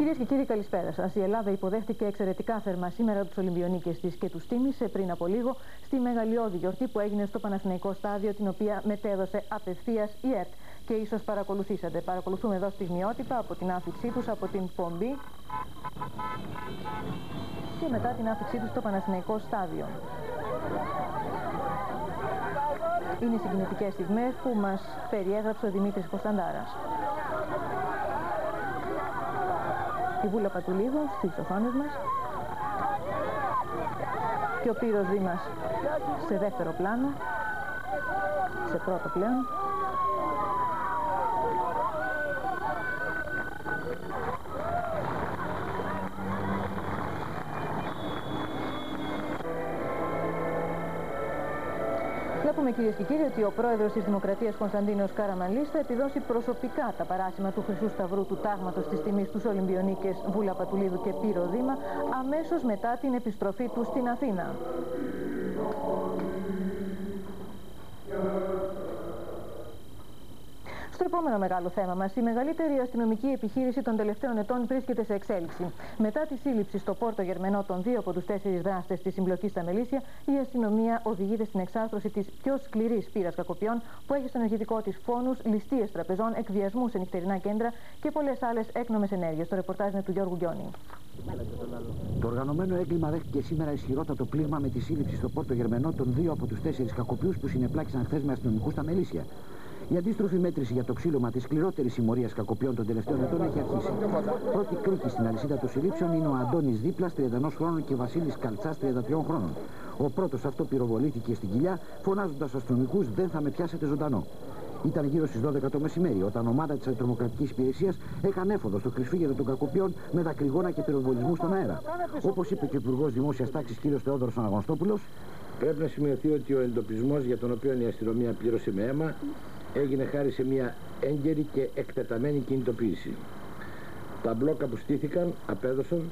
Κυρίες και κύριοι, καλησπέρα σας. Η Ελλάδα υποδέχτηκε εξαιρετικά θερμά σήμερα τους Ολυμπιονίκες της και τους τίμησε πριν από λίγο στη μεγαλειώδη γιορτή που έγινε στο Παναθηναϊκό Στάδιο, την οποία μετέδωσε απευθείας η ΕΡΤ. Και ίσως παρακολουθήσατε. Παρακολουθούμε εδώ στιγμιότυπα από την άφηξή τους, από την πομπή και μετά την άφηξή τους στο Παναθηναϊκό Στάδιο. Είναι οι συγκινητικές στιγμές που μας περιέγραψε ο Δημήτρης Κωνσταντάρας. Η Βούλα Πατουλίδου στις οθόνες μας και ο Πύρος Δήμας σε δεύτερο πλάνο, σε πρώτο πλέον. Βλέπουμε κυρίες και κύριοι ότι ο πρόεδρος της Δημοκρατίας Κωνσταντίνος Καραμαλής θα επιδώσει προσωπικά τα παράσημα του Χρυσού Σταυρού του τάγματος της τιμής τους Ολυμπιονίκες Βούλα Πατουλίδου και Πύρο Δήμα αμέσως μετά την επιστροφή του στην Αθήνα. Επόμενο μεγάλο θέμα μας, η μεγαλύτερη αστυνομική επιχείρηση των τελευταίων ετών βρίσκεται σε εξέλιξη. Μετά τη σύλληψη στο Πόρτο Γερμενό των δύο από τους τέσσερις δράστες της συμπλοκής στα Μελίσια, η αστυνομία οδηγείται στην εξάρθρωση της πιο σκληρής πείρας κακοποιών που έχει στο ενεργητικό της φόνους, ληστείες τραπεζών, εκβιασμούς σε νυχτερινά κέντρα και πολλές άλλες έκνομες ενέργειες. Το ρεπορτάζ είναι του Γιώργου Γκιόνι. Το οργανωμένο έγκλημα δέχτηκε σήμερα ισχυρότατο πλήγμα με τη σύλληψη στο Πόρτο Γερμενό των δύο από τους τέσσερις κακοποιούς που συνεπλάκησαν χθες με αστυνομικούς στα Μελίσια. Η αντίστροφη μέτρηση για το ξύλωμα της σκληρότερης συμμορίας κακοποιών των τελευταίων ετών έχει αρχίσει. Πρώτη κρίκη στην αλυσίδα των συλλήψεων είναι ο Αντώνης Δίπλας, 31 χρόνων και Βασίλης Καλτσάς, 33 χρόνων. Ο πρώτος αυτό πυροβολήθηκε στην κοιλιά, φωνάζοντας αστυνομικούς: Δεν θα με πιάσετε ζωντανό. Ήταν γύρω στις 12 το μεσημέρι, όταν ομάδα της τρομοκρατική υπηρεσίας έκανε έφοδο στο χρυσφύγερο των κακοποιών με δακρυγόνα και πυροβολισμού στον αέρα. Όπως είπε και ο Υπουργός Δημόσιας Τάξης κ. Θεόδωρος Αναγνωστόπουλος, Πρέπει να σημειωθεί ότι ο εντοπισμός για τον οποίο η αστυνομία πλήρωσε με αίμα έγινε χάρη σε μια έγκαιρη και εκτεταμένη κινητοποίηση. Τα μπλόκα που στήθηκαν απέδωσαν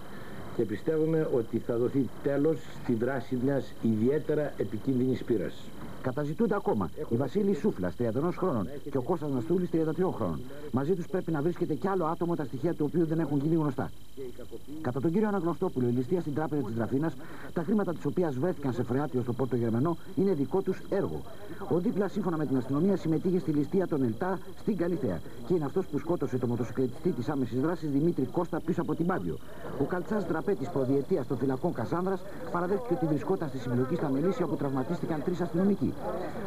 και πιστεύουμε ότι θα δοθεί τέλος στη δράση μιας ιδιαίτερα επικίνδυνης πύρας. Καταζητούνται ακόμα η Βασίλη Σούφλας, 31 χρόνων, και ο Κώστας Ναστούλης, 33 χρόνων. Μαζί τους πρέπει να βρίσκεται κι άλλο άτομο τα στοιχεία του οποίου δεν έχουν γίνει γνωστά. Κατά τον κύριο Αναγνωστόπουλο, η ληστεία στην τράπεζα της Δραφίνα, τα χρήματα της οποίας βρέθηκαν σε φρεάτιο στο Πόρτο Γερμανό είναι δικό τους έργο. Ο δίπλα, σύμφωνα με την αστυνομία, συμμετείχε στη ληστεία των Ελτά στην Καλυθέα και είναι αυτός που σκότωσε το μοτοσυκλετιστή της άμεσης δράσης Δημήτρη Κώστα πίσω από την Πάντιο. Ο Καλτσάς Δραπέτη, προδιετίας των φυλακών Κασάνδρα, παραδέχτηκε ότι βρισκόταν στη συμπλοκή στα Μελίσια όπου τραυματίστηκαν τρεις αστυνομικοί.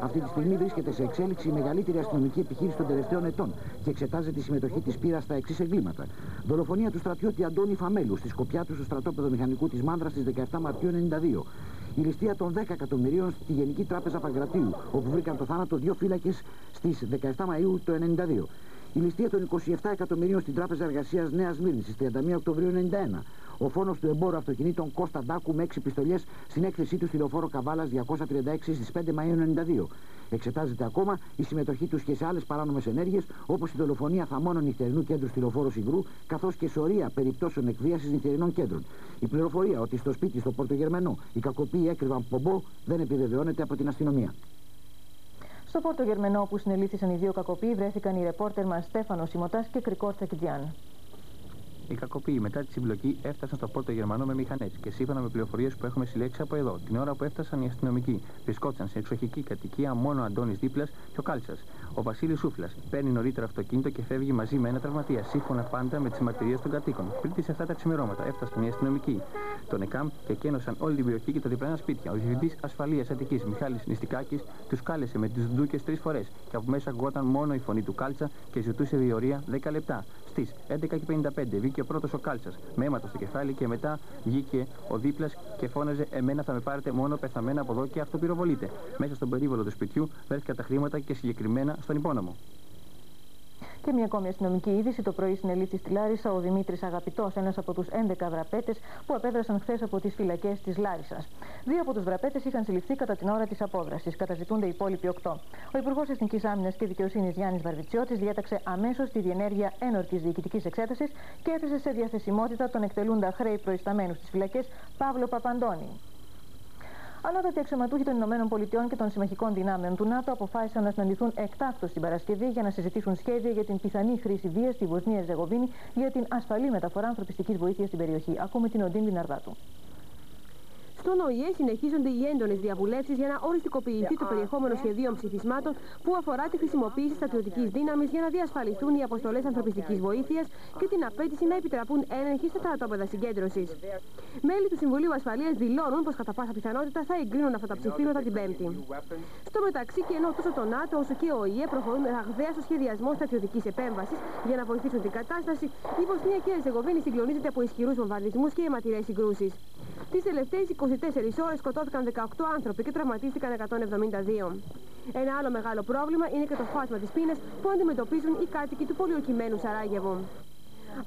Αυτή τη στιγμή βρίσκεται σε εξέλιξη η μεγαλύτερη αστυνομική επιχείρηση των τελευταίων ετών και εξετάζεται η συμμετοχή της πύρας στα εξής εγκλήματα. Δολοφονία του στρατιώτη Αντώνη Φαμέλου στη σκοπιά του στο στρατόπεδο μηχανικού της Μάνδρας στις 17 Μαρτίου 92. Η ληστεία των 10 εκατομμυρίων στη Γενική Τράπεζα Παγκρατίου, όπου βρήκαν το θάνατο δύο φύλακες στις 17 Μαου του 92. Η ληστεία των 27 εκατομμυρίων στην Τράπεζα Εργασίας Νέας Μύρνη στι 31 Οκτωβρίου 91. Ο φόνος του εμπόρου αυτοκινήτων Κώστα Ντάκου με 6 πιστολιές στην έκθεσή του στη λεωφόρο Καβάλας 236 στις 5 Μαου 92. Εξετάζεται ακόμα η συμμετοχή τους και σε άλλες παράνομες ενέργειες όπως η δολοφονία θαμώνων νυχτερινού κέντρου στη λεωφόρο Συγκρού καθώς και σωρία περιπτώσεων εκβίασης νυχτερινών κέντρων. Η πληροφορία ότι στο σπίτι στο Πορτογερμανό οι κακοποιοί έκρυβαν πομπό δεν επιβεβαιώνεται από την αστυνομία. Στο Πόρτο Γερμενό που συνελήφθησαν οι δύο κακοποιοί βρέθηκαν οι ρεπόρτερ μας Στέφανος Σιμωτάς και Κρικόρ Τσακιτζιάν. Οι κακοποιοί μετά τη συμπλοκή έφτασαν στο Πόρτο Γερμανό με μηχανές και σύμφωνα με πληροφορίες που έχουμε συλλέξει από εδώ, την ώρα που έφτασαν οι αστυνομικοί, βρισκόταν σε εξοχική κατοικία μόνο ο Αντώνης Δίπλας και ο Κάλτσα. Ο Βασίλης Σούφλας παίρνει νωρίτερα αυτοκίνητο και φεύγει μαζί με ένα τραυματία, σύμφωνα πάντα με τις μαρτυρίες των κατοίκων. Πριν τις 7 τα ξημερώματα έφτασαν οι αστυνομικοί, τον ΕΚΑΜ και κένωσαν όλη την περιοχή και τα διπλανά σπίτια. Ο διευθυντής ασφαλείας Αττικής Μιχάλης Νηστικάκης τους κάλεσε με τις ντούκες τρεις φορές και από μέσα ακουγόταν μόνο η φωνή του Κάλτσα και ζητούσε διορία 10 λεπτά. Στις 11.55 βγήκε ο πρώτος ο Κάλτσας με αίματο στο κεφάλι και μετά βγήκε ο δίπλας και φώναζε: Εμένα θα με πάρετε μόνο πεθαμένα από εδώ και αυτό πυροβολείται. Μέσα στον περίβολο του σπιτιού βρέθηκαν τα χρήματα και συγκεκριμένα στον υπόνομο. Και μια ακόμη αστυνομική είδηση. Το πρωί συνελήφθη στη Λάρισα ο Δημήτρης Αγαπητός, ένας από τους 11 βραπέτες που απέδρασαν χθες από τις φυλακές της Λάρισας. Δύο από τους βραπέτες είχαν συλληφθεί κατά την ώρα της απόδρασης. Καταζητούνται οι υπόλοιποι 8. Ο Υπουργός Εθνικής Άμυνας και Δικαιοσύνης Γιάννης Βαρβιτσιώτης διέταξε αμέσως τη διενέργεια ένορκης διοικητικής εξέτασης και έθεσε σε διαθεσιμότητα τον εκτελούντα χρέη προϊσταμένους στις φυλακές Παύλο Παπαντώνη. Ανώτατοι αξιωματούχοι των Ηνωμένων Πολιτειών και των συμμαχικών δυνάμεων του ΝΑΤΟ αποφάσισαν να συναντηθούν εκτάκτως την Παρασκευή για να συζητήσουν σχέδια για την πιθανή χρήση βίας στη Βοσνία Ζεγοβίνη για την ασφαλή μεταφορά ανθρωπιστικής βοήθειας στην περιοχή. Ακούμε την Οντίν Λιναρδάτου. Στον ΟΗΕ συνεχίζονται οι έντονες διαβουλεύσεις για να οριστικοποιηθεί το περιεχόμενο σχεδίων ψηφισμάτων που αφορά τη χρησιμοποίηση στρατιωτικής δύναμης για να διασφαλιστούν οι αποστολές ανθρωπιστικής βοήθειας και την απέτηση να επιτραπούν έλεγχοι στα στρατόπεδα συγκέντρωσης. Μέλη του Συμβουλίου Ασφαλείας δηλώνουν πως κατά πάσα πιθανότητα θα εγκρίνουν αυτά τα ψηφίματα την Πέμπτη. Στο μεταξύ, και ενώ τόσο το ΝΑΤΟ όσο και ο ΟΗΕ προχωρούν ραγδαία στο σχεδιασμό στρατιωτικής επέμβασης για να βοηθήσουν την κατάσταση, η Βοσνία και η Ερζεγοβίνη συγκλονίζεται από ισχυρούς βομβαρδισμούς και αιματηρές συγκρούσεις. Τι τελευταίες 24 ώρες σκοτώθηκαν 18 άνθρωποι και τραυματίστηκαν 172. Ένα άλλο μεγάλο πρόβλημα είναι και το φάσμα της πείνας που αντιμετωπίζουν οι κάτοικοι του πολιοκειμένου Σαράγεβου.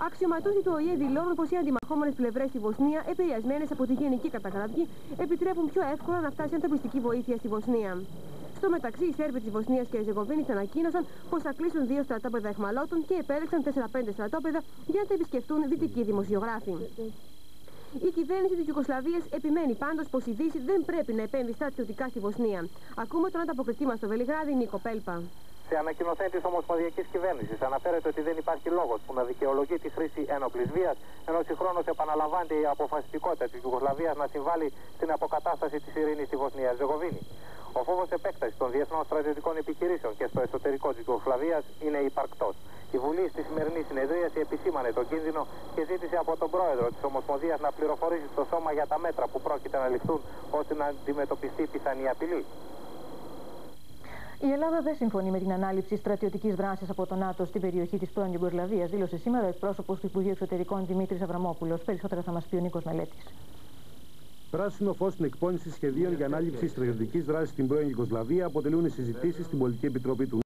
Αξιωματούχοι του ΟΗΕ δηλώνουν πως οι αντιμαχόμενες πλευρές στη Βοσνία, επηρεασμένες από τη γενική καταγραφή, επιτρέπουν πιο εύκολα να φτάσει ανθρωπιστική βοήθεια στη Βοσνία. Στο μεταξύ, οι Σέρβοι της Βοσνίας και Ζεγοβίνης ανακοίνωσαν πως θα κλείσουν δύο στρατόπεδα εχμαλώτων και επέλεξαν 4-5 στρατόπεδα για να τα επισκεφτούν δυτικοί δημοσιογράφοι. Η κυβέρνηση της Ιουγκοσλαβία επιμένει πάντως πως η Δύση δεν πρέπει να επέμβει στρατιωτικά στη Βοσνία. Ακούμε τον ανταποκριτή μας στο Βελιγράδι, Νίκο Πέλπα. Σε ανακοινωθέν της Ομοσπονδιακής Κυβέρνησης αναφέρεται ότι δεν υπάρχει λόγος που να δικαιολογεί τη χρήση ένοπλης βίας, ενώ συγχρόνως επαναλαμβάνεται η αποφασιστικότητα της Ιουγκοσλαβία να συμβάλλει στην αποκατάσταση της ειρήνης στη Βοσνία Ζεγοβίνη. Ο φόβος επέκτασης των διεθνών στρατιωτικών επιχειρήσεων και στο εσωτερικό της Ιουγκοσλαβία είναι υπαρκτός. Η Βουλή στη σημερινή συνεδρίαση επισήμανε τον κίνδυνο και ζήτησε από τον πρόεδρο της Ομοσπονδίας να πληροφορήσει το σώμα για τα μέτρα που πρόκειται να ληφθούν ώστε να αντιμετωπιστεί πιθανή απειλή. Η Ελλάδα δεν συμφωνεί με την ανάληψη στρατιωτικής δράσης από το ΝΑΤΟ στην περιοχή της πρώην Ιουγκοσλαβίας, δήλωσε σήμερα ο εκπρόσωπος του Υπουργείου Εξωτερικών Δημήτρης Αβραμόπουλος. Περισσότερα θα μας πει ο Νίκος Μελέτης. Πράσινο φως στην εκπόνηση σχεδίων για ανάληψη στρατιωτικής δράσης στην πρώην Ιουγκοσλαβία αποτελούν οι συζητήσεις στην Πολιτική Επιτροπή του